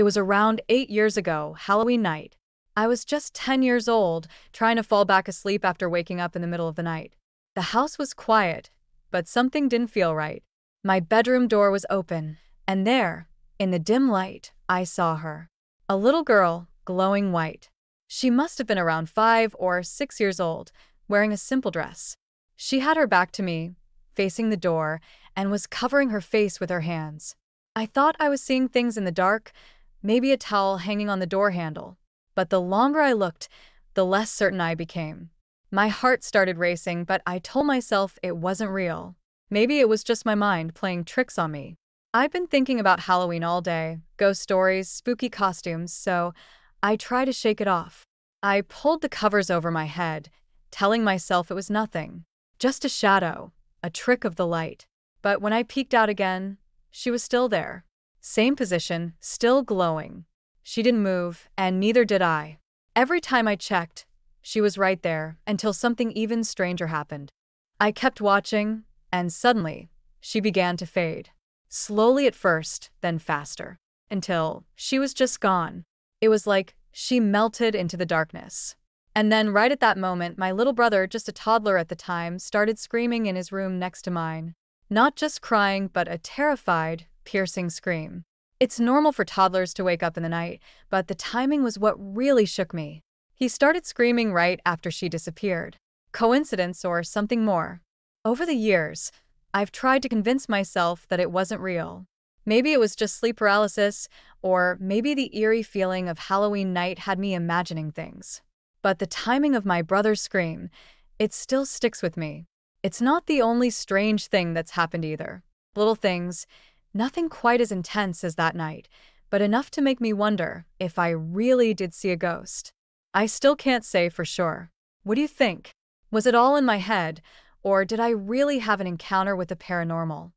It was around eight years ago, Halloween night. I was just 10 years old, trying to fall back asleep after waking up in the middle of the night. The house was quiet, but something didn't feel right. My bedroom door was open, and there, in the dim light, I saw her. A little girl, glowing white. She must have been around five or six years old, wearing a simple dress. She had her back to me, facing the door, and was covering her face with her hands. I thought I was seeing things in the dark, maybe a towel hanging on the door handle. But the longer I looked, the less certain I became. My heart started racing, but I told myself it wasn't real. Maybe it was just my mind playing tricks on me. I've been thinking about Halloween all day, ghost stories, spooky costumes, so I try to shake it off. I pulled the covers over my head, telling myself it was nothing, just a shadow, a trick of the light. But when I peeked out again, she was still there. Same position, still glowing. She didn't move, and neither did I. Every time I checked, she was right there until something even stranger happened. I kept watching, and suddenly, she began to fade. Slowly at first, then faster, until she was just gone. It was like she melted into the darkness. And then, right at that moment, my little brother, just a toddler at the time, started screaming in his room next to mine. Not just crying, but a terrified, piercing scream. It's normal for toddlers to wake up in the night, but the timing was what really shook me. He started screaming right after she disappeared. Coincidence or something more? Over the years, I've tried to convince myself that it wasn't real. Maybe it was just sleep paralysis, or maybe the eerie feeling of Halloween night had me imagining things. But the timing of my brother's scream, it still sticks with me. It's not the only strange thing that's happened either. Little things, nothing quite as intense as that night, but enough to make me wonder if I really did see a ghost. I still can't say for sure. What do you think? Was it all in my head, or did I really have an encounter with the paranormal?